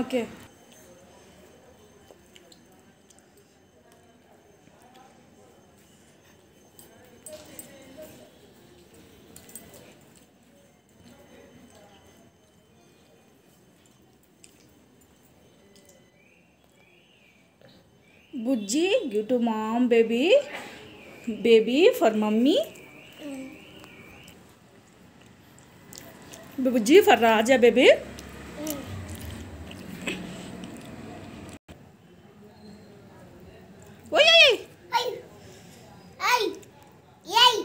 okay Bujji give to mom baby baby for mummy Bujji for Raja baby